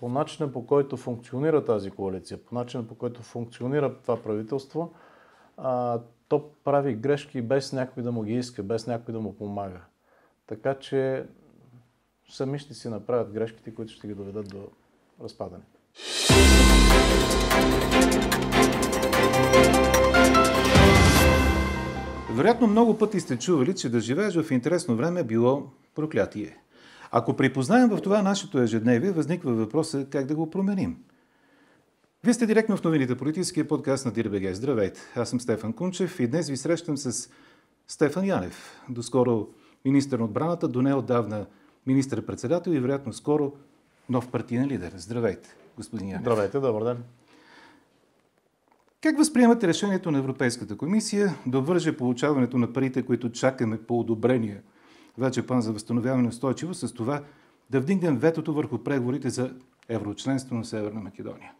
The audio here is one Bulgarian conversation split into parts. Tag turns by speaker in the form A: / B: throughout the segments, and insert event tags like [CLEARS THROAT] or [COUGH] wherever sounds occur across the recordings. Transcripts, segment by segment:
A: По начина по който функционира тази коалиция, по начина по който функционира това правителство, а, то прави грешки без някой да му ги иска, без някой да му помага. Така че сами ще си направят грешките, които ще ги доведат до разпадане.
B: Вероятно много пъти сте чували, че да живееш в интересно време било проклятие. Ако припознаем в това нашето ежедневие, възниква въпроса как да го променим. Вие сте директно в новините политическия подкаст на ДИРБГ. Здравейте! Аз съм Стефан Кунчев и днес ви срещам с Стефан Янев. Доскоро министър на отбраната, до неотдавна министър-председател и вероятно скоро нов партиен лидер. Здравейте, господин Янев.
A: Здравейте, добър ден.
B: Как възприемате решението на Европейската комисия да обвърже получаването на парите, които чакаме по одобрение вече план за възстановяване на устойчиво, с това да вдигнем ветото върху преговорите за еврочленство на Северна Македония?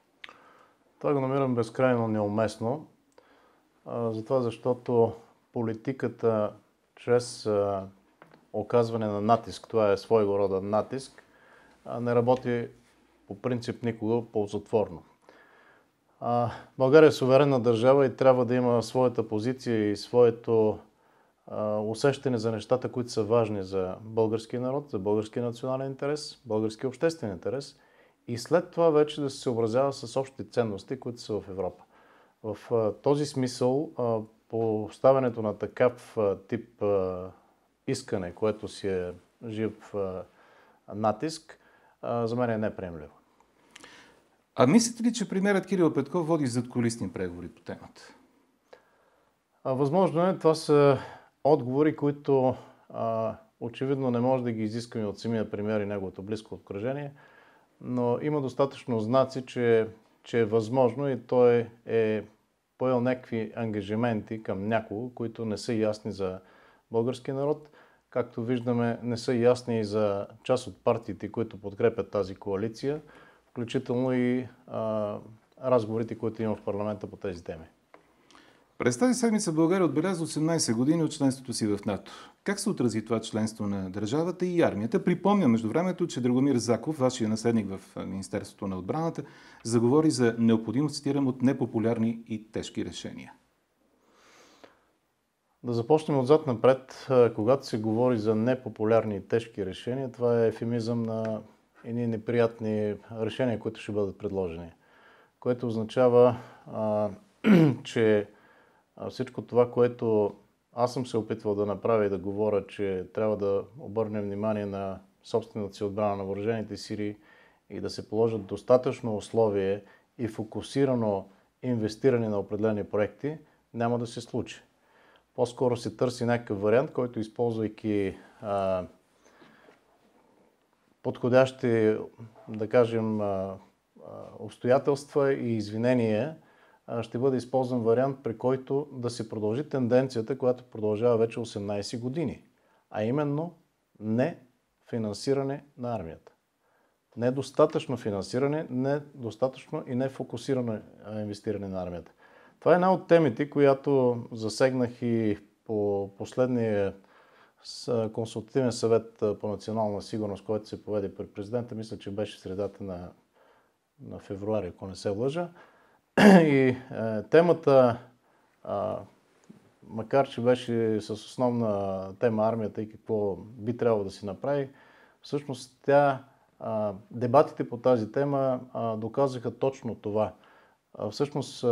A: Това го намирам безкрайно неуместно, затова защото политиката чрез оказване на натиск, това е своего рода натиск, не работи по принцип никога ползотворно. България е суверенна държава и трябва да има своята позиция и своето усещане за нещата, които са важни за българския народ, за българския национален интерес, българския обществен интерес и след това вече да се съобразява с общите ценности, които са в Европа. В този смисъл, по ставането на такъв тип искане, което си е жив натиск, за мен е неприемливо.
B: А мислите ли, че премьерът Кирил Петков води зад колисни преговори по темата?
A: Възможно е. Това са отговори, които а, очевидно не може да ги изискаме от самия премьер и неговото близко обкръжение, но има достатъчно знаци, че, че е възможно и той е поел някакви ангажименти към някого, които не са ясни за българския народ. Както виждаме, не са ясни и за част от партиите, които подкрепят тази коалиция, включително и а, разговорите, които има в парламента по тези теми.
B: През тази седмица България отбеляза 18 години от членството си в НАТО. Как се отрази това членство на държавата и армията? Припомня между времето, че Драгомир Заков, вашия наследник в Министерството на отбраната, заговори за необходимост, цитирам, от непопулярни и тежки решения.
A: Да започнем отзад напред. Когато се говори за непопулярни и тежки решения, това е ефемизъм на едни неприятни решения, които ще бъдат предложени. Което означава, а, [CLEARS THROAT] че всичко това, което аз съм се опитвал да направя и да говоря, че трябва да обърнем внимание на собствената си отбрана на въоръжените сили и да се положат достатъчно условие и фокусирано инвестиране на определени проекти, няма да се случи. По-скоро се търси някакъв вариант, който използвайки а, подходящи, да кажем, а, обстоятелства и извинения, ще бъде използван вариант, при който да се продължи тенденцията, която продължава вече 18 години, а именно не финансиране на армията. Недостатъчно финансиране, недостатъчно и нефокусирано инвестиране на армията. Това е една от темите, която засегнах и по последния консултативен съвет по национална сигурност, който се поведе при президента. Мисля, че беше средата на, на февруари, ако не се лъжа. И е, темата, е, макар че беше с основна тема армията и какво би трябвало да се направи, всъщност тя, е, дебатите по тази тема доказаха точно това. Всъщност,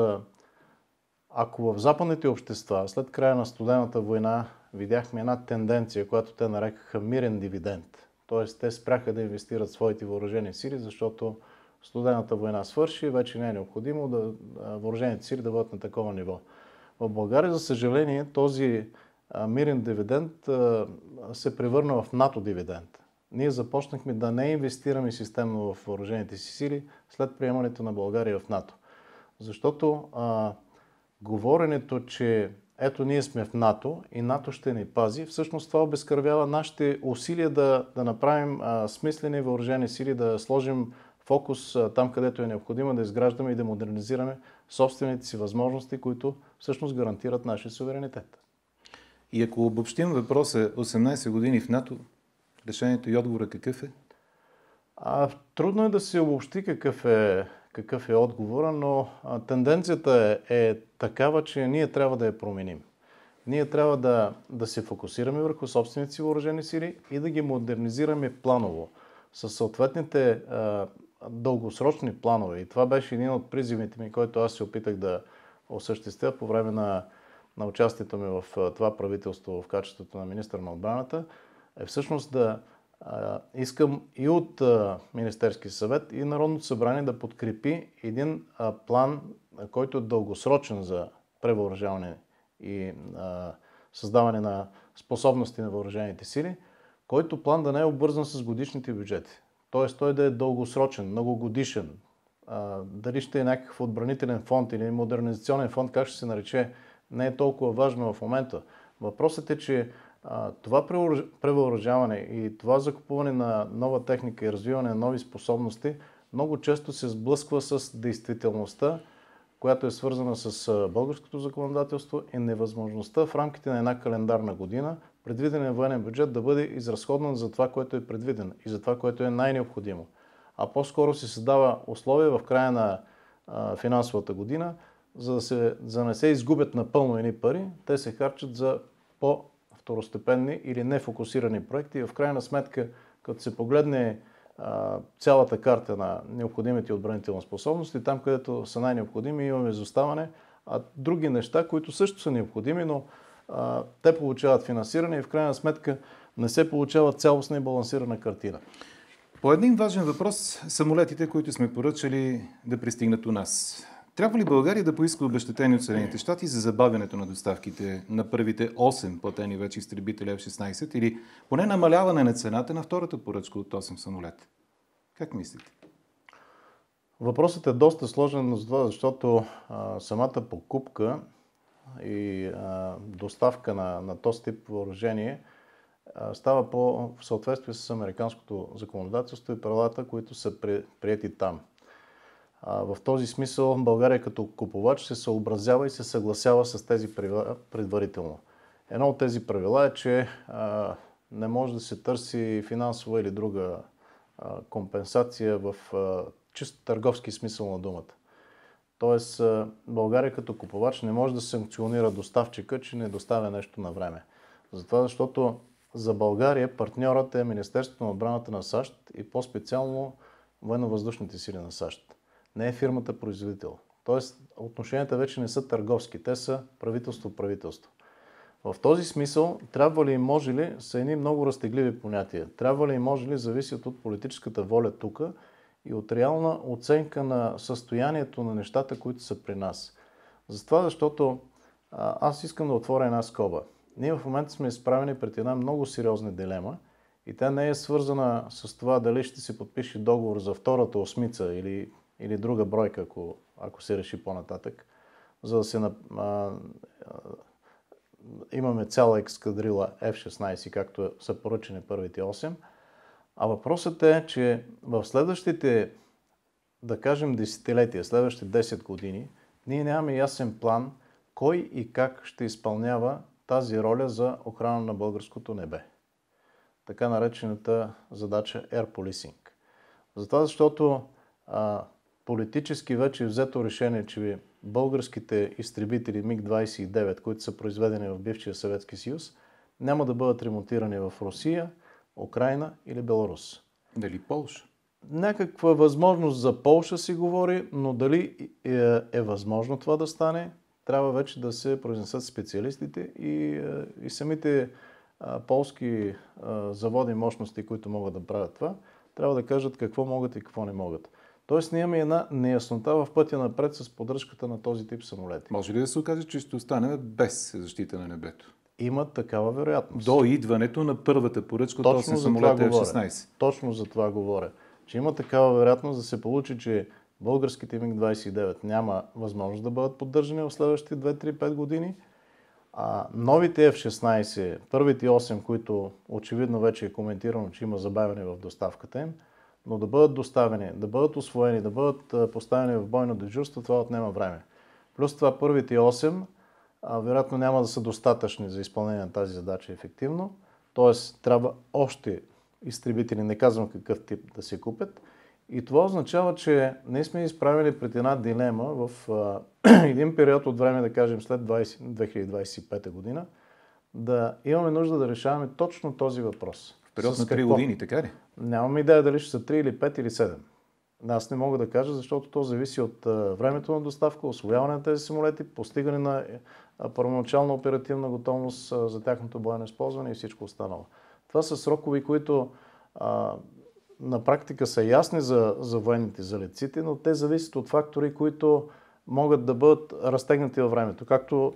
A: ако в западните общества, след края на студената война, видяхме една тенденция, която те нарекаха мирен дивиденд, т.е. те спряха да инвестират своите въоръжени сили, защото студената война свърши, вече не е необходимо да въоръжените сили да бъдат на такова ниво. В България, за съжаление, този мирен дивиденд се превърна в НАТО дивиденд. Ние започнахме да не инвестираме системно в въоръжените си сили след приемането на България в НАТО. Защото а, говоренето, че ето ние сме в НАТО и НАТО ще ни пази, всъщност това обезкървява нашите усилия да, да направим а, смислени въоръжени сили, да сложим фокус там, където е необходимо да изграждаме и да модернизираме собствените си възможности, които всъщност гарантират нашия суверенитет.
B: И ако обобщим въпроса 18 години в НАТО, решението и отговора какъв е?
A: А, трудно е да се обобщи какъв е, какъв е отговора, но а, тенденцията е, е такава, че ние трябва да я променим. Ние трябва да, да се фокусираме върху собствените си въоръжени сили и да ги модернизираме планово, с съответните а, дългосрочни планове. И това беше един от призивите ми, който аз се опитах да осъществя по време на, на участието ми в това правителство в качеството на министър на отбраната, е всъщност да а, искам и от а, Министерски съвет и Народното събрание да подкрепи един а, план, който е дългосрочен за превъоръжаване и създаване на способности на въоръжените сили, който план да не е обвързан с годишните бюджети. Тоест той да е дългосрочен, многогодишен. А, дали ще е някакъв отбранителен фонд или модернизационен фонд, как ще се нарече, не е толкова важно в момента. Въпросът е, че а, това превъоръжаване и това закупуване на нова техника и развиване на нови способности много често се сблъсква с действителността, която е свързана с българското законодателство и невъзможността в рамките на една календарна година предвидения военен бюджет да бъде изразходван за това, което е предвиден и за това, което е най-необходимо. А по-скоро се създава условия в края на а, финансовата година, за да, се, за да не се изгубят напълно едни пари, те се харчат за по-второстепенни или нефокусирани проекти. В крайна сметка, като се погледне а, цялата карта на необходимите отбранителни способности, там където са най-необходими, имаме изоставане, а други неща, които също са необходими, но а, те получават финансиране и в крайна сметка не се получава цялостна и балансирана картина.
B: По един важен въпрос, самолетите, които сме поръчали да пристигнат у нас. Трябва ли България да поиска обещетение от Съединените щати за забавянето на доставките на първите 8 платени вече изтребители F-16 или поне намаляване на цената на втората поръчка от 8 самолета? Как мислите?
A: Въпросът е доста сложен защото а, самата покупка и а, доставка на, на този тип въоръжение а, става по в съответствие с американското законодателство и правилата, които са при, прияти там. А, в този смисъл България като купувач се съобразява и се съгласява с тези правила предварително. Едно от тези правила е, че а, не може да се търси финансова или друга а, компенсация в а, чисто търговски смисъл на думата. Тоест, България като купувач не може да санкционира доставчика, че не доставя нещо на време. Затова, защото за България партньорът е Министерството на отбраната на САЩ и по-специално военно-въздушните сили на САЩ. Не е фирмата производител. Тоест, отношенията вече не са търговски, те са правителство-правителство. В този смисъл, трябва ли и може ли, са едни много разтегливи понятия. Трябва ли и може ли, зависят от политическата воля тук и от реална оценка на състоянието на нещата, които са при нас. Затова, защото аз искам да отворя една скоба. Ние в момента сме изправени пред една много сериозна дилема и тя не е свързана с това дали ще се подпише договор за втората осмица или, или друга бройка, ако, ако се реши по-нататък, за да се а, а, имаме цяла екскадрила F-16, както са поръчени първите 8, а въпросът е, че в следващите, да кажем, десетилетия, следващите 10 години, ние нямаме ясен план кой и как ще изпълнява тази роля за охрана на българското небе. Така наречената задача Air Policing. Затова, защото а, политически вече е взето решение, че българските изтребители МиГ-29, които са произведени в бившия Съветски съюз, няма да бъдат ремонтирани в Русия – Украина или Беларус.
B: Дали Полша?
A: Някаква възможност за Полша си говори, но дали е, е възможно това да стане, трябва вече да се произнесат специалистите и, е, и самите а, полски а, заводи мощности, които могат да правят това, трябва да кажат какво могат и какво не могат. Тоест ние имаме една неяснота в пътя напред с поддръжката на този тип самолети.
B: Може ли да се окаже, че ще остане без защита на небето?
A: Има такава вероятност.
B: До идването на първата поръчка от 8 самолета F-16.
A: Точно за това говоря. Че има такава вероятност да се получи, че българските МиГ-29 няма възможност да бъдат поддържани в следващите 2-3-5 години, а новите F-16, първите 8, които очевидно вече е коментирано, че има забавяне в доставката им, но да бъдат доставени, да бъдат освоени, да бъдат поставени в бойно дежурство, това отнема време. Плюс това първите 8 а, вероятно няма да са достатъчни за изпълнение на тази задача ефективно. Тоест, трябва още изтребители, не казвам какъв тип да се купят. И това означава, че не сме изправили пред една дилема в а, [CLEARS THROAT] един период от време, да кажем след 20, 2025 година, да имаме нужда да решаваме точно този въпрос.
B: В период на 3 години, така ли?
A: Нямам идея дали ще са 3 или 5 или 7. Аз не мога да кажа, защото то зависи от времето на доставка, освояване на тези самолети, постигане на първоначална оперативна готовност за тяхното бойно използване и всичко останало. Това са срокови, които а, на практика са ясни за, за военните, за летците, но те зависят от фактори, които могат да бъдат разтегнати във времето. Както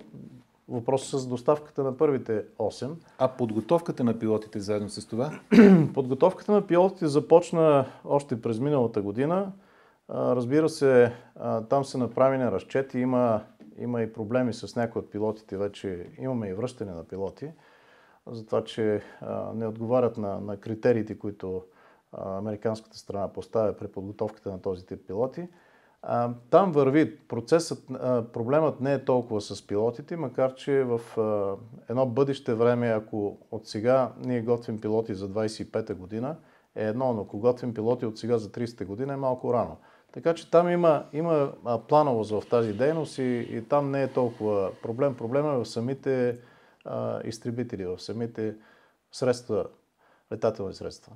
A: въпросът с доставката на първите 8.
B: А подготовката на пилотите заедно с това? [CLEARS THROAT]
A: подготовката на пилотите започна още през миналата година. Разбира се, там са направени разчети, има, има и проблеми с някои от пилотите, вече имаме и връщане на пилоти, за това, че не отговарят на, на критериите, които американската страна поставя при подготовката на този тип пилоти. Там върви процесът, проблемът не е толкова с пилотите, макар че в едно бъдеще време, ако от сега ние готвим пилоти за 25-та година, е едно, но ако готвим пилоти от сега за 30-та година е малко рано. Така че там има, има плановост в тази дейност и, и там не е толкова проблем. Проблема е в самите а, изтребители, в самите средства, летателни средства.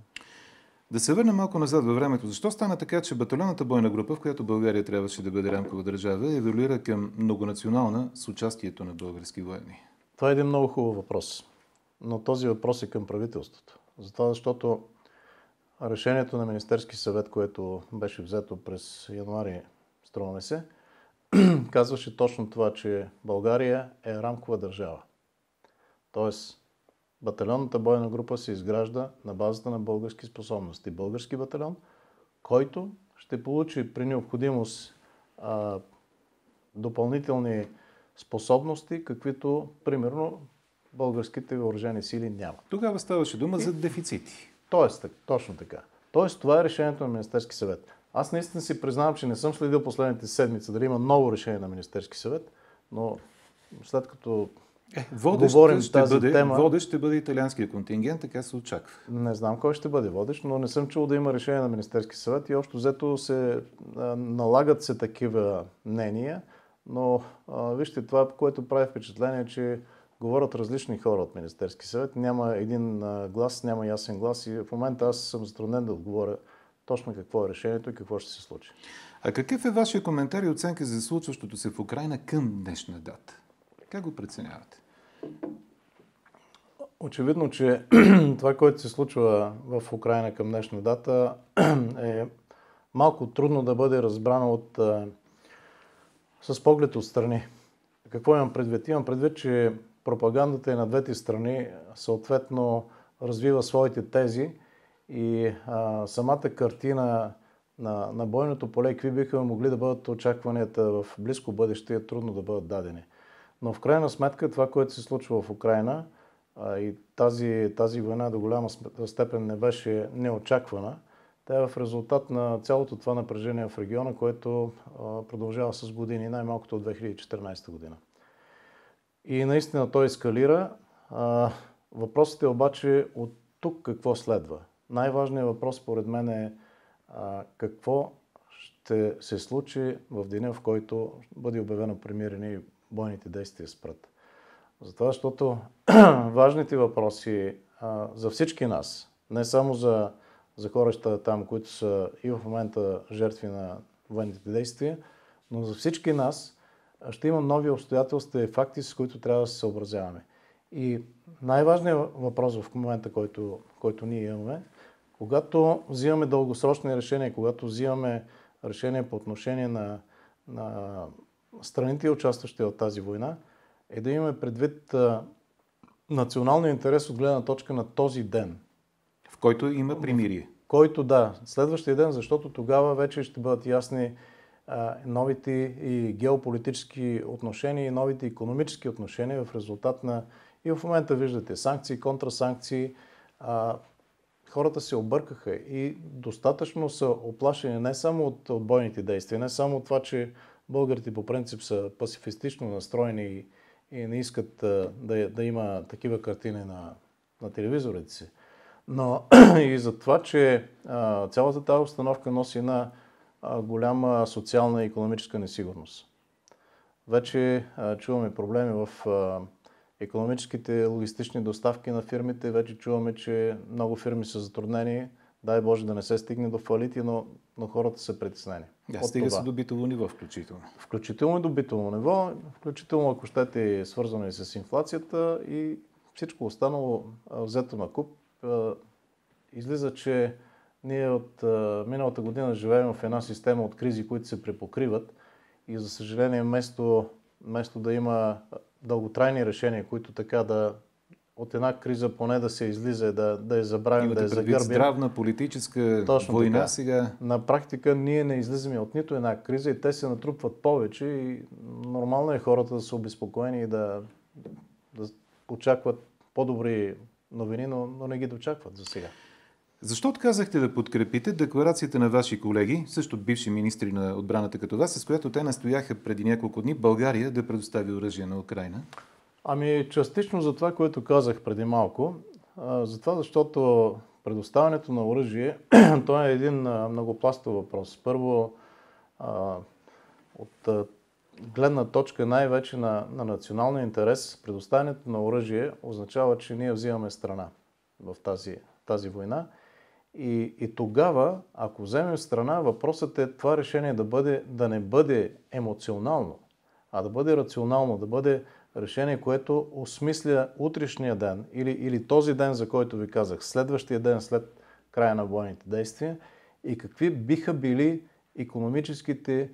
B: Да се върнем малко назад във времето. Защо стана така, че батальонната бойна група, в която България трябваше да бъде рамкова държава, еволюира към многонационална с участието на български военни?
A: Това е един много хубав въпрос. Но този въпрос е към правителството. Затова, защото решението на Министерски съвет, което беше взето през януари, струваме се, [CLEARS THROAT] казваше точно това, че България е рамкова държава. Тоест, батальонната бойна група се изгражда на базата на български способности. Български батальон, който ще получи при необходимост а, допълнителни способности, каквито, примерно, българските въоръжени сили нямат.
B: Тогава ставаше дума за дефицити.
A: Тоест, точно така. Тоест, това е решението на Министерски съвет. Аз наистина си признавам, че не съм следил последните седмици дали има ново решение на Министерски съвет, но след като
B: е, водещ говорим ще тази бъде, тема. Водещ ще бъде италианския контингент, така се очаква.
A: Не знам кой ще бъде водещ, но не съм чул да има решение на Министерски съвет и общо взето се налагат се такива мнения, но а, вижте това, което прави впечатление, че говорят различни хора от Министерски съвет. Няма един глас, няма ясен глас и в момента аз съм затруднен да отговоря точно какво е решението и какво ще се случи.
B: А какъв е вашия коментар и оценка за случващото се в Украина към днешна дата? Как го преценявате?
A: Очевидно, че [CLEARS THROAT] това, което се случва в Украина към днешна дата [CLEARS THROAT] е малко трудно да бъде разбрано от, с поглед отстрани. Какво имам предвид? Имам предвид, че пропагандата и на двете страни съответно развива своите тези и а, самата картина на, на бойното поле, какви биха могли да бъдат очакванията в близко бъдеще, е трудно да бъдат дадени. Но в крайна сметка това, което се случва в Украина а, и тази, тази война до голяма степен не беше неочаквана, тя е в резултат на цялото това напрежение в региона, което а, продължава с години, най-малкото от 2014 година. И наистина той ескалира. Въпросът е обаче от тук какво следва. Най-важният въпрос, според мен, е какво ще се случи в деня, в който бъде обявено премирение и бойните действия спрат. Затова, защото [CLEARS THROAT] важните въпроси а, за всички нас, не само за, за хората там, които са и в момента жертви на военните действия, но за всички нас ще има нови обстоятелства и факти, с които трябва да се съобразяваме. И най-важният въпрос в момента, който, който ние имаме, когато взимаме дългосрочни решения, когато взимаме решения по отношение на, на страните, участващи в тази война, е да имаме предвид а, националния интерес от гледна точка на този ден.
B: В който има примирие.
A: В който, да, следващия ден, защото тогава вече ще бъдат ясни новите и геополитически отношения, и новите економически отношения в резултат на... И в момента виждате санкции, контрасанкции. Хората се объркаха и достатъчно са оплашени не само от, бойните действия, не само от това, че българите по принцип са пацифистично настроени и, и не искат да, да има такива картини на, на телевизорите си. но [CLEARS THROAT] и за това, че а, цялата тази установка носи една голяма социална и економическа несигурност. Вече чуваме проблеми в економическите логистични доставки на фирмите. Вече чуваме, че много фирми са затруднени. Дай Боже да не се стигне до фалити, но, но хората са притеснени.
B: Да, стига се до битово ниво включително.
A: Включително и до битово ниво, включително ако щете свързано и с инфлацията и всичко останало взето на куп. Излиза, че ние от миналата година живеем в една система от кризи, които се препокриват и за съжаление вместо, вместо да има дълготрайни решения, които така да от една криза поне да се излиза, да, да я забравим,
B: Имате
A: да я
B: загърбим. здравна, политическа
A: Точно
B: война
A: така.
B: сега.
A: На практика ние не излизаме от нито една криза и те се натрупват повече и нормално е хората да са обезпокоени и да, да очакват по-добри новини, но, но не ги дочакват за сега.
B: Защо отказахте да подкрепите декларацията на ваши колеги, също бивши министри на отбраната като вас, с която те настояха преди няколко дни България да предостави оръжие на Украина?
A: Ами частично за това, което казах преди малко. За това, защото предоставянето на оръжие, [CLEARS THROAT] то е един многопластов въпрос. Първо, от гледна точка най-вече на, на националния интерес, предоставянето на оръжие означава, че ние взимаме страна в тази, тази война. И, и тогава, ако вземем страна, въпросът е това решение да, бъде, да не бъде емоционално, а да бъде рационално, да бъде решение, което осмисля утрешния ден или, или този ден, за който ви казах, следващия ден след края на военните действия и какви биха били економическите,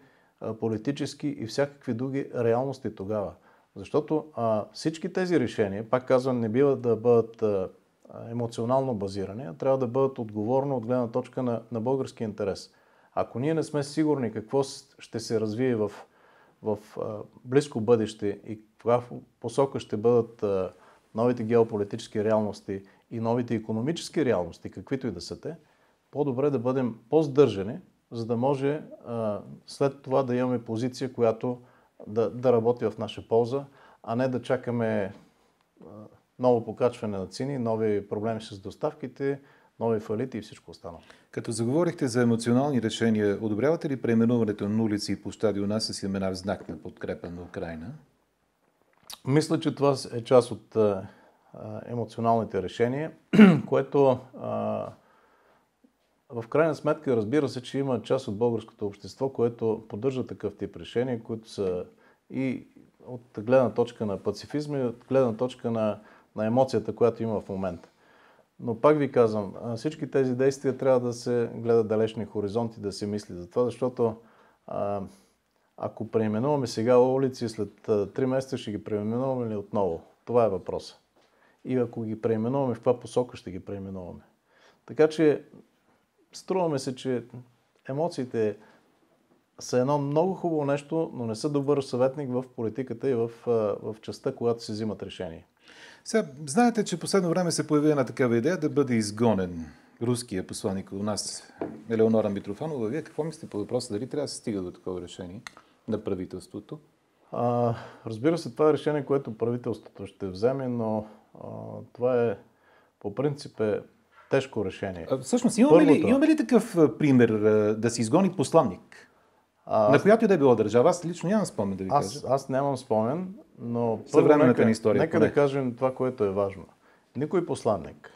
A: политически и всякакви други реалности тогава. Защото а, всички тези решения, пак казвам, не бива да бъдат а, емоционално базирани, а трябва да бъдат отговорно от гледна точка на, на български интерес. Ако ние не сме сигурни какво ще се развие в, в а, близко бъдеще и в посока ще бъдат а, новите геополитически реалности и новите економически реалности, каквито и да са те, по-добре да бъдем по-здържани, за да може а, след това да имаме позиция, която да, да работи в наша полза, а не да чакаме ново покачване на цени, нови проблеми с доставките, нови фалити и всичко останало.
B: Като заговорихте за емоционални решения, одобрявате ли преименуването на улици и площади у нас с имена в знак на подкрепа на Украина?
A: Мисля, че това е част от емоционалните решения, [CLEARS THROAT] което а, в крайна сметка разбира се, че има част от българското общество, което поддържа такъв тип решения, които са и от гледна точка на пацифизма и от гледна точка на, на емоцията, която има в момента. Но пак ви казвам, всички тези действия трябва да се гледат далечни хоризонти, да се мисли за това, защото ако преименуваме сега улици, след 3 месеца ще ги преименуваме ли отново? Това е въпросът. И ако ги преименуваме, в каква посока ще ги преименуваме? Така че струваме се, че емоциите са едно много хубаво нещо, но не са добър съветник в политиката и в, в частта, когато се взимат решения.
B: Сега, знаете, че последно време се появи една такава идея да бъде изгонен руския посланник у нас, Елеонора Митрофанова. Вие какво мислите по въпроса? Дали трябва да се стига до такова решение на правителството?
A: А, разбира се, това е решение, което правителството ще вземе, но а, това е по принцип е тежко решение.
B: А, всъщност, имаме, Първото... ли, имаме ли такъв пример да се изгони посланник? А, на която и да е било държава? Аз лично нямам спомен да ви
A: аз,
B: кажа.
A: Аз нямам спомен, но
B: Съвременната ни история.
A: Нека поне. да кажем това, което е важно. Никой посланник,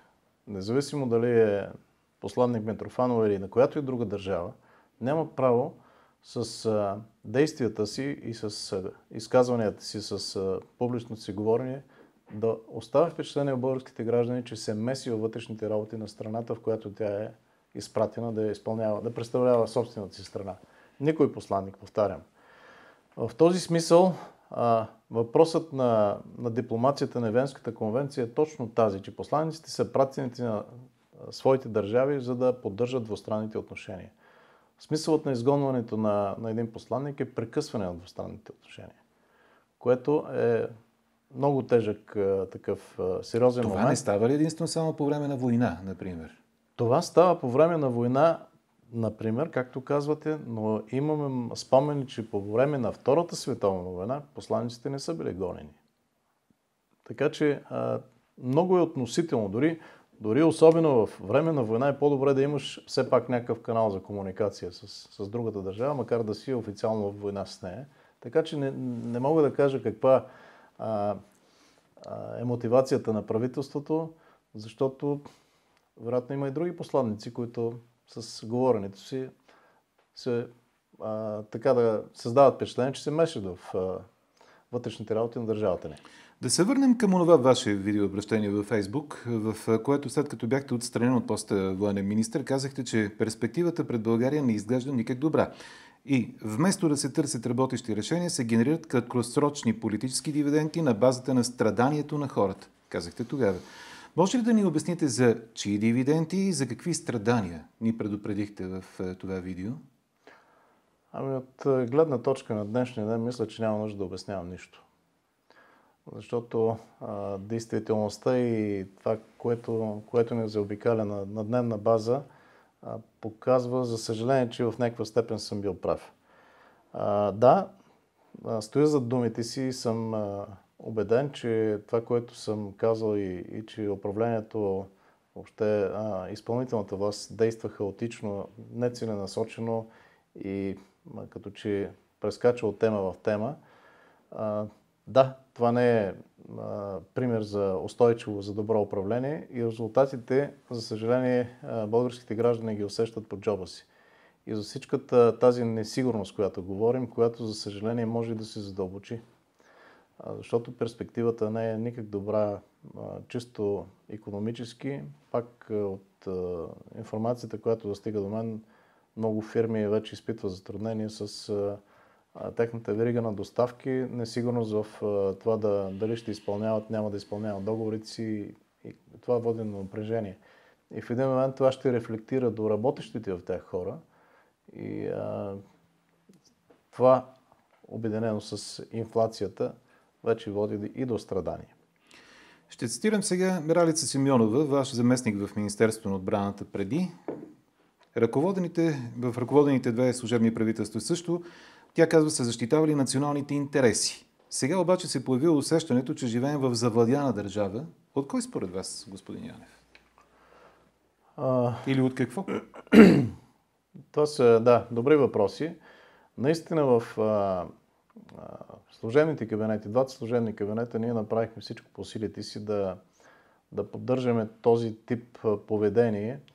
A: независимо дали е посланник Митрофанова или на която и друга държава, няма право с а, действията си и с а, изказванията си, с а, публичното си говорене да оставя впечатление в българските граждани, че се меси във вътрешните работи на страната, в която тя е изпратена да изпълнява, да представлява собствената си страна. Никой посланник, повтарям. В този смисъл а, въпросът на, на дипломацията на Венската конвенция е точно тази, че посланиците са пратеници на своите държави, за да поддържат двустранните отношения. Смисълът на изгонването на, на един посланник е прекъсване на двустранните отношения, което е много тежък такъв сериозен
B: Това
A: момент.
B: Това не става ли единствено само по време на война, например?
A: Това става по време на война, например, както казвате, но имаме спомени, че по време на Втората световна война посланиците не са били гонени. Така че а, много е относително. Дори, Дори особено в време на война е по-добре да имаш все пак някакъв канал за комуникация с, с другата държава, макар да си официално в война с нея. Така че не, не мога да кажа каква а, а, е мотивацията на правителството, защото вероятно има и други посланници, които с говоренето си се а, така да създават впечатление, че се мешат в а, вътрешните работи на държавата ни.
B: Да се върнем към това ваше видеообращение във Фейсбук, в което след като бяхте отстранен от поста военен министр, казахте, че перспективата пред България не изглежда никак добра. И вместо да се търсят работещи решения, се генерират краткосрочни политически дивиденти на базата на страданието на хората. Казахте тогава. Може ли да ни обясните за чии дивиденти и за какви страдания ни предупредихте в това видео?
A: Ами от гледна точка на днешния ден, мисля, че няма нужда да обяснявам нищо защото а, действителността и това, което, което ни заобикаля на, на дневна база, а, показва, за съжаление, че в някаква степен съм бил прав. А, да, стоя зад думите си и съм убеден, че това, което съм казал и, и че управлението, въобще а, изпълнителната власт действа хаотично, нецеленасочено и а, като че прескача от тема в тема, а, да, това не е а, пример за устойчиво, за добро управление и резултатите, за съжаление, а, българските граждани ги усещат под джоба си. И за всичката тази несигурност, която говорим, която, за съжаление, може да се задълбочи. Защото перспективата не е никак добра, чисто економически. Пак от информацията, която достига до мен, много фирми вече изпитват затруднения с техната верига на доставки, несигурност в това да, дали ще изпълняват, няма да изпълняват договорите си и това води на напрежение. И в един момент това ще рефлектира до работещите в тях хора и а, това обединено с инфлацията вече води и до страдания.
B: Ще цитирам сега Ралица Симеонова, ваш заместник в Министерството на отбраната преди. Ръководените, в ръководените две служебни правителства също тя казва са защитавали националните интереси. Сега обаче се появи усещането, че живеем в завладяна държава. От кой според вас, господин Янев? А... Или от какво? [CLEARS THROAT]
A: Това са, да, добри въпроси. Наистина в а, служебните кабинети, двата служебни кабинета, ние направихме всичко по силите си да, да поддържаме този тип поведение –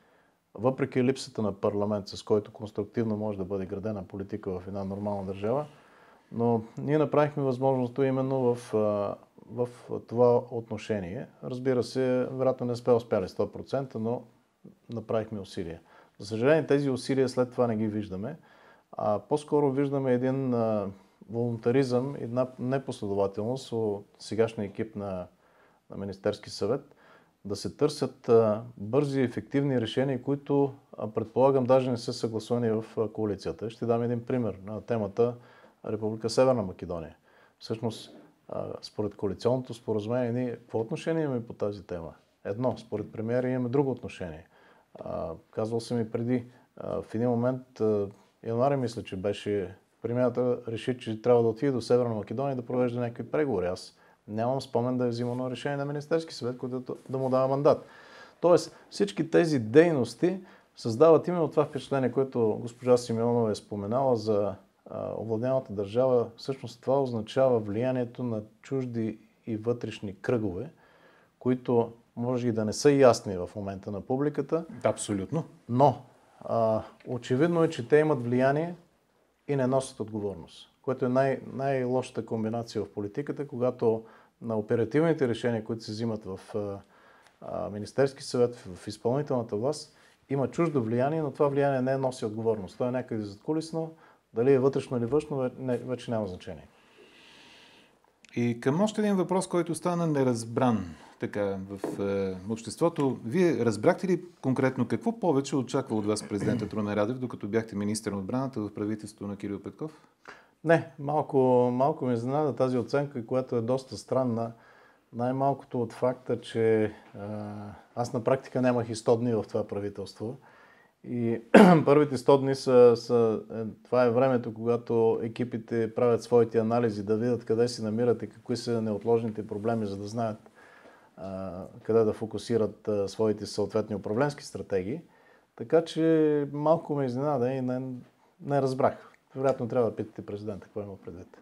A: въпреки липсата на парламент, с който конструктивно може да бъде градена политика в една нормална държава, но ние направихме възможността именно в, в това отношение. Разбира се, вероятно не сме успяли 100%, но направихме усилия. За съжаление, тези усилия след това не ги виждаме, а по-скоро виждаме един волонтаризъм, една непоследователност от сегашния екип на, на Министерски съвет – да се търсят бързи и ефективни решения, които предполагам даже не са съгласувани в коалицията. Ще дам един пример на темата Република Северна Македония. Всъщност, според коалиционното споразумение, ние какво отношение имаме по тази тема? Едно, според премиера имаме друго отношение. Казвал съм и преди, в един момент, януари мисля, че беше, премиерата реши, че трябва да отиде до Северна Македония да провежда някакви преговори. Аз Нямам спомен да е взимано решение на Министерски съвет, който да му дава мандат. Тоест, всички тези дейности създават именно това впечатление, което госпожа Симеонова е споменала за овладяната държава. Всъщност това означава влиянието на чужди и вътрешни кръгове, които може и да не са ясни в момента на публиката.
B: Абсолютно.
A: Но а, очевидно е, че те имат влияние и не носят отговорност, което е най- най-лошата комбинация в политиката, когато на оперативните решения, които се взимат в Министерски съвет, в изпълнителната власт, има чуждо влияние, но това влияние не носи отговорност. Това е някъде зад кулисно, дали е вътрешно или външно, вече няма значение.
B: И към още един въпрос, който стана неразбран така, в е, обществото. Вие разбрахте ли конкретно какво повече очаква от вас президента Труна Радев, докато бяхте министър на отбраната в правителството на Кирил Петков?
A: Не, малко, малко ми изненада тази оценка, която е доста странна. Най-малкото от факта, че а, аз на практика нямах и 100 дни в това правителство. И [CLEARS THROAT] първите 100 дни са, са, е, това е времето, когато екипите правят своите анализи, да видят къде се намират и какви са неотложните проблеми, за да знаят къде да фокусират своите съответни управленски стратегии. Така че малко ме изненада и не, не разбрах. Вероятно трябва да питате президента какво има предвид.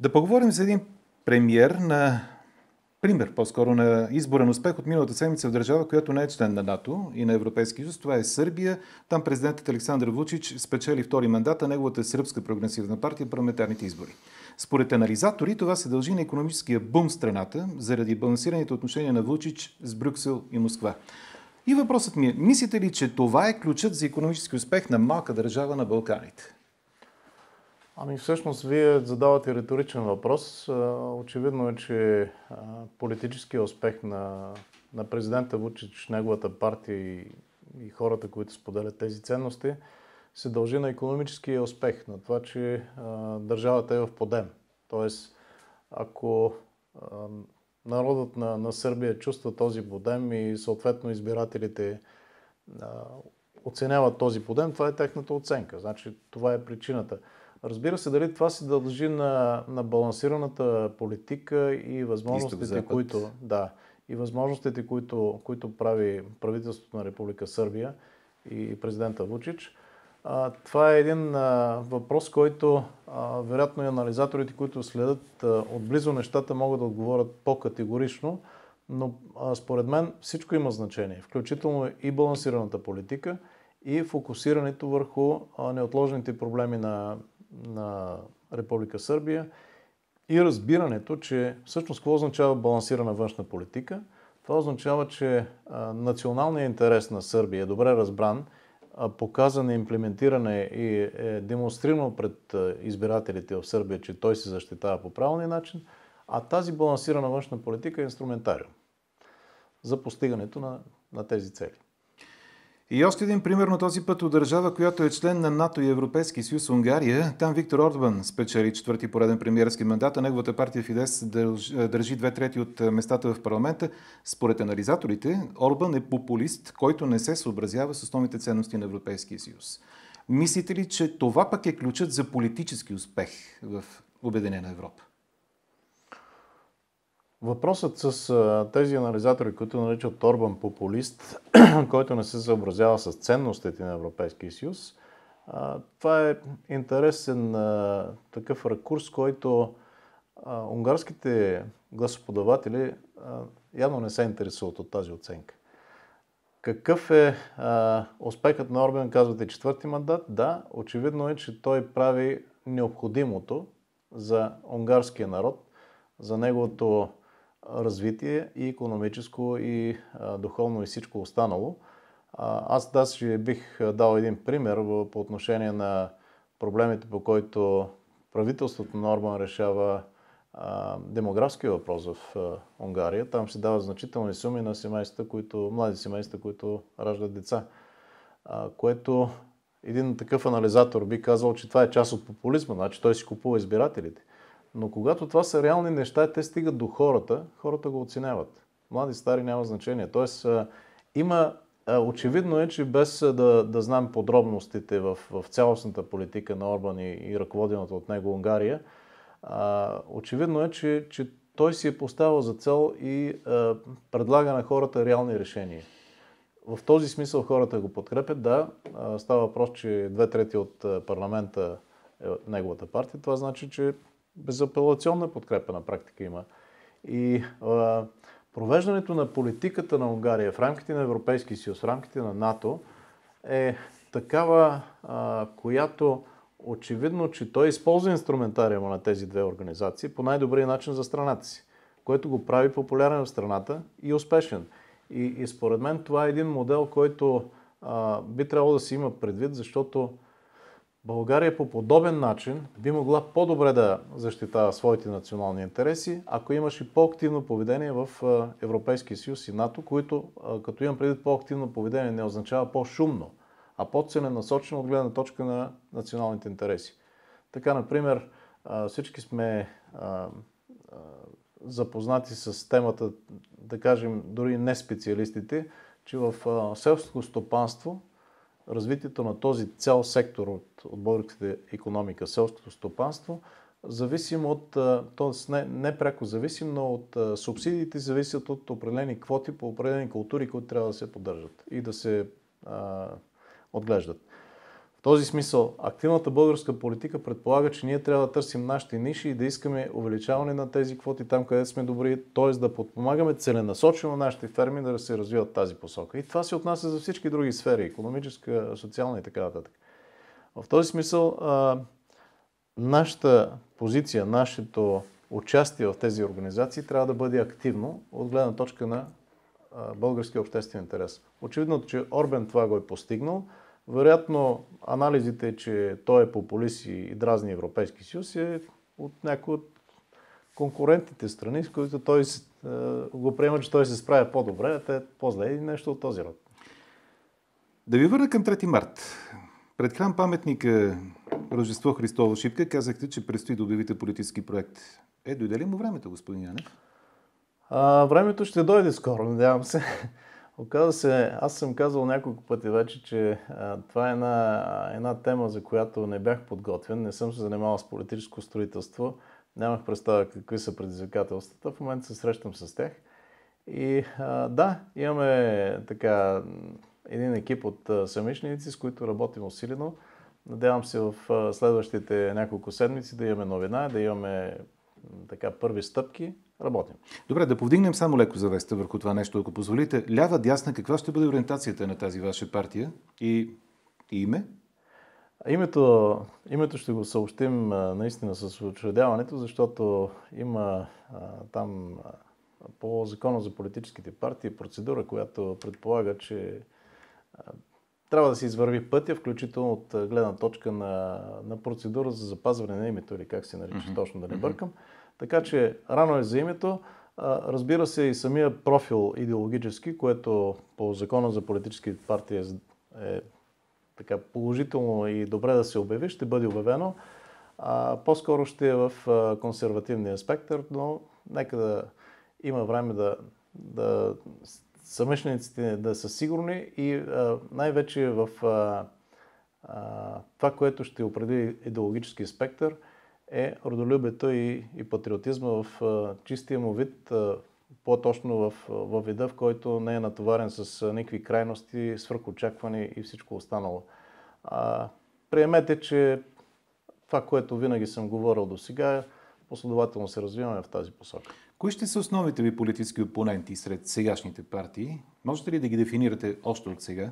B: Да поговорим за един премьер на пример, по-скоро на изборен успех от миналата седмица в държава, която не е член на НАТО и на Европейския съюз. Това е Сърбия. Там президентът Александър Вучич спечели втори мандат, а неговата сръбска прогресивна партия парламентарните избори. Според анализатори това се дължи на економическия бум в страната заради балансираните отношения на Вучич с Брюксел и Москва. И въпросът ми е, мислите ли, че това е ключът за економически успех на малка държава на Балканите?
A: Ами всъщност вие задавате риторичен въпрос. Очевидно е, че политическия успех на, на президента Вучич, неговата партия и, и хората, които споделят тези ценности, се дължи на економическия успех, на това, че държавата е в подем. Тоест, ако народът на, на Сърбия чувства този подем и съответно избирателите оценяват този подем, това е техната оценка. Значи, това е причината. Разбира се, дали това се дължи на, на балансираната политика и възможностите, които, да, и възможностите, които, които прави правителството на Република Сърбия и президента Вучич. А, това е един а, въпрос, който а, вероятно и анализаторите, които следят а, отблизо нещата, могат да отговорят по-категорично, но а, според мен всичко има значение, включително и балансираната политика и фокусирането върху а, неотложните проблеми на, на Република Сърбия и разбирането, че всъщност какво означава балансирана външна политика? Това означава, че националният интерес на Сърбия е добре разбран – показане, имплементиране и е демонстрирано пред избирателите в Сърбия, че той се защитава по правилния начин, а тази балансирана външна политика е инструментариум за постигането на, на тези цели.
B: И още един пример на този път от държава, която е член на НАТО и Европейски съюз, Унгария. Там Виктор Орбан спечели четвърти пореден премиерски мандат, а неговата партия Фидес държи две трети от местата в парламента. Според анализаторите, Орбан е популист, който не се съобразява с основните ценности на Европейския съюз. Мислите ли, че това пък е ключът за политически успех в Обединена Европа?
A: Въпросът с тези анализатори, които наричат Орбан популист, [CLEARS THROAT] който не се съобразява с ценностите на Европейския съюз, това е интересен такъв ракурс, който унгарските гласоподаватели явно не се интересуват от тази оценка. Какъв е успехът на Орбан, казвате четвърти мандат? Да, очевидно е, че той прави необходимото за унгарския народ, за неговото развитие и економическо, и духовно, и всичко останало. Аз даже бих дал един пример по отношение на проблемите, по който правителството на Орбан решава демографския въпрос в Унгария. Там се дават значителни суми на семейства, които, млади семейства, които раждат деца. Което един такъв анализатор би казал, че това е част от популизма, значи той си купува избирателите. Но когато това са реални неща, те стигат до хората, хората го оценяват. Млади, стари няма значение. Тоест, има, очевидно е, че без да, да знам подробностите в, в цялостната политика на Орбан и, и ръководената от него Унгария, а, очевидно е, че, че той си е поставил за цел и а, предлага на хората реални решения. В този смисъл хората го подкрепят. Да, става въпрос, че две трети от парламента е неговата партия. Това значи, че безапелационна подкрепа на практика има. И а, провеждането на политиката на Унгария в рамките на Европейския съюз, в рамките на НАТО е такава, а, която очевидно, че той използва инструментариума на тези две организации по най-добрия начин за страната си, което го прави популярен в страната и успешен. И, и според мен това е един модел, който а, би трябвало да се има предвид, защото България по подобен начин би могла по-добре да защитава своите национални интереси, ако имаше по-активно поведение в Европейския съюз и НАТО, които, като имам преди по-активно поведение, не означава по-шумно, а по-целенасочено от гледна точка на националните интереси. Така, например, всички сме запознати с темата, да кажем, дори не специалистите, че в селското стопанство развитието на този цял сектор от, от българската економика, селското стопанство, зависим от, т.е. Не, не пряко зависим, но от субсидиите зависят от определени квоти по определени култури, които трябва да се поддържат и да се а, отглеждат. В този смисъл, активната българска политика предполага, че ние трябва да търсим нашите ниши и да искаме увеличаване на тези квоти там, където сме добри, т.е. да подпомагаме целенасочено нашите ферми да се развиват тази посока. И това се отнася за всички други сфери, економическа, социална и така нататък. В този смисъл, а, нашата позиция, нашето участие в тези организации трябва да бъде активно от гледна точка на българския обществен интерес. Очевидно, че Орбен това го е постигнал. Вероятно, анализите, че той е популист и дразни Европейски съюз е от някои от конкурентните страни, с които той го приема, че той се справя по-добре, а те по-зле и нещо от този род.
B: Да ви върна към 3 март. Пред храм паметника Рождество Христово Шипка казахте, че предстои да обявите политически проект. Е, дойде ли му времето, господин Янев?
A: А, времето ще дойде скоро, надявам се. Оказва се, аз съм казал няколко пъти вече, че а, това е една, една тема, за която не бях подготвен. Не съм се занимавал с политическо строителство. Нямах представа какви са предизвикателствата. В момента се срещам с тях. И а, да, имаме така един екип от самишници, с които работим усилено. Надявам се в следващите няколко седмици да имаме новина, да имаме така първи стъпки. Работим.
B: Добре, да повдигнем само леко завеста върху това нещо, ако позволите. Лява, дясна, каква ще бъде ориентацията на тази ваша партия и, и име?
A: Името, името ще го съобщим наистина с учредяването, защото има а, там по закона за политическите партии процедура, която предполага, че трябва да се извърви пътя, включително от гледна точка на, на процедура за запазване на името или как се нарича mm-hmm. точно да не бъркам. Така че рано е за името. Разбира се и самия профил идеологически, което по закона за политически партии е, е така положително и добре да се обяви, ще бъде обявено. А, по-скоро ще е в консервативния спектър, но нека да има време да, да съмишлениците да са сигурни и най-вече в това, което ще определи идеологически спектър, е родолюбието и, и патриотизма в чистия му вид, по-точно в, в вида, в който не е натоварен с никакви крайности, свръхочаквани и всичко останало. А, приемете, че това, което винаги съм говорил до сега, последователно се развиваме в тази посока.
B: Кои ще са основните ви политически опоненти сред сегашните партии? Можете ли да ги дефинирате още от сега?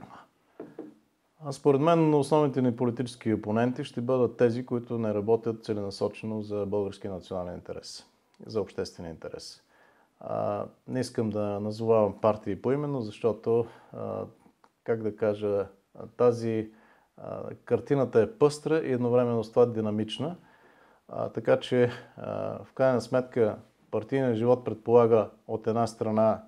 A: А според мен основните ни политически опоненти ще бъдат тези, които не работят целенасочено за български национален интерес, за обществен интерес. А, не искам да назовавам партии поименно, защото, а, как да кажа, тази а, картината е пъстра и едновременно с това динамична. А, така че, а, в крайна сметка, партийният живот предполага от една страна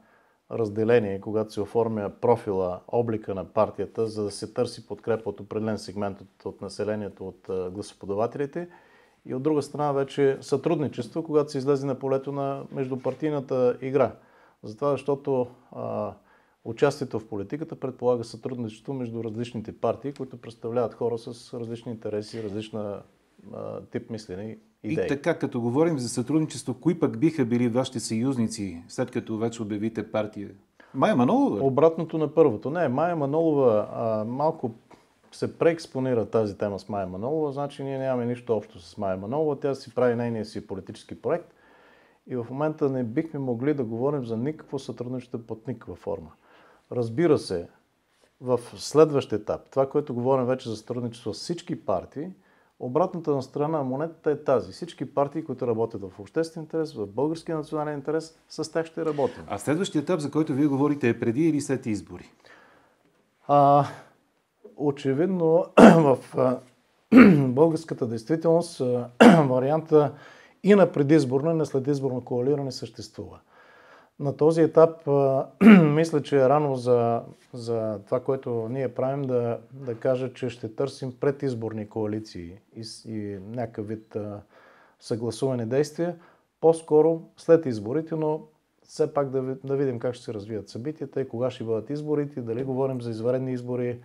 A: разделение, когато се оформя профила, облика на партията, за да се търси подкрепа от определен сегмент от, от населението, от гласоподавателите. И от друга страна вече сътрудничество, когато се излезе на полето на междупартийната игра. Затова, защото а, участието в политиката предполага сътрудничество между различните партии, които представляват хора с различни интереси, различна а, тип мислене идеи.
B: И така, като говорим за сътрудничество, кои пък биха били вашите съюзници, след като вече обявите партия? Майя Манолова?
A: Обратното на първото. Не, Майя Манолова а, малко се преекспонира тази тема с Майя Манолова, значи ние нямаме нищо общо с Майя Манолова. Тя си прави нейния си политически проект и в момента не бихме могли да говорим за никакво сътрудничество под никаква форма. Разбира се, в следващ етап, това, което говорим вече за сътрудничество с всички партии, Обратната на страна на монетата е тази. Всички партии, които работят в обществен интерес, в българския национален интерес, с тях ще работим.
B: А следващия етап, за който вие говорите, е преди или след избори?
A: А, очевидно, [CLEARS THROAT] в [CLEARS THROAT] българската действителност [CLEARS THROAT] варианта и на предизборно, и на следизборно коалиране съществува. На този етап [CLEARS THROAT] мисля, че е рано за, за това, което ние правим, да, да кажа, че ще търсим предизборни коалиции и, и някакъв вид а, съгласувани действия. По-скоро след изборите, но все пак да, да видим как ще се развият събитията и кога ще бъдат изборите, дали говорим за изваредни избори,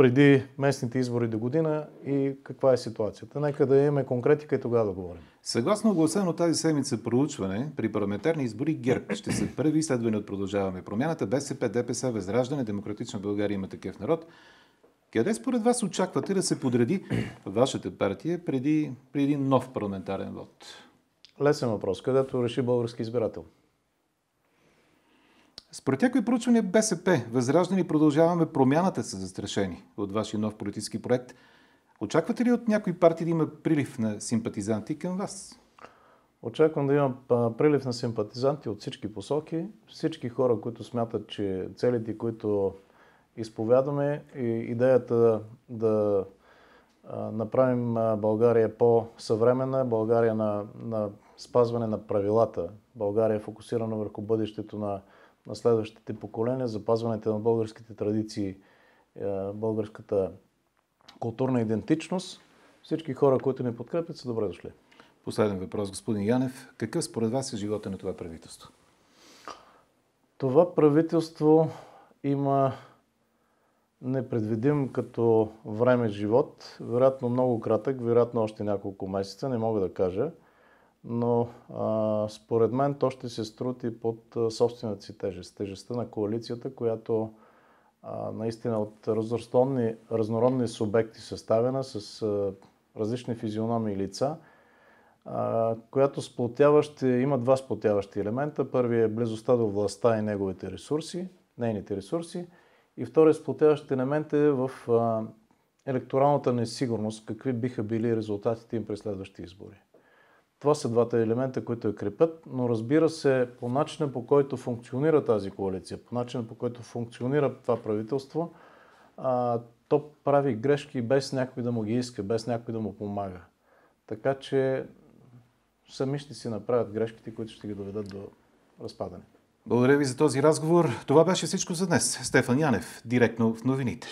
A: преди местните избори до година и каква е ситуацията. Нека да имаме конкретика и тогава да говорим.
B: Съгласно огласено тази седмица проучване, при парламентарни избори ГЕРБ ще се първи, следвани от продължаваме промяната, БСП, ДПС, Възраждане, Демократична България има такъв народ. Къде според вас очаквате да се подреди вашата партия преди, преди нов парламентарен вод?
A: Лесен въпрос. Където реши български избирател?
B: Според някои проучвания БСП, Възраждане продължаваме промяната са застрашени от вашия нов политически проект. Очаквате ли от някои партии да има прилив на симпатизанти към вас?
A: Очаквам да има прилив на симпатизанти от всички посоки. Всички хора, които смятат, че целите, които изповядаме и идеята да направим България по-съвременна, България на, на спазване на правилата, България е фокусирана върху бъдещето на на следващите поколения, запазването на българските традиции, е, българската културна идентичност. Всички хора, които ни подкрепят, са добре дошли.
B: Последен въпрос, господин Янев. Какъв според вас е живота на това правителство?
A: Това правителство има непредвидим като време живот, вероятно много кратък, вероятно още няколко месеца, не мога да кажа но а, според мен то ще се струти под собствената си тежест, тежестта на коалицията, която а, наистина от разнородни, субекти съставена с а, различни физиономии лица, а, която сплотява, ще има два сплотяващи елемента. Първият е близостта до властта и неговите ресурси, нейните ресурси. И вторият сплотяващ елемент е в а, електоралната несигурност, какви биха били резултатите им през следващите избори. Това са двата елемента, които я крепят, но разбира се, по начина по който функционира тази коалиция, по начина по който функционира това правителство, то прави грешки без някой да му ги иска, без някой да му помага. Така че сами ще си направят грешките, които ще ги доведат до разпадане.
B: Благодаря ви за този разговор. Това беше всичко за днес. Стефан Янев, директно в новините.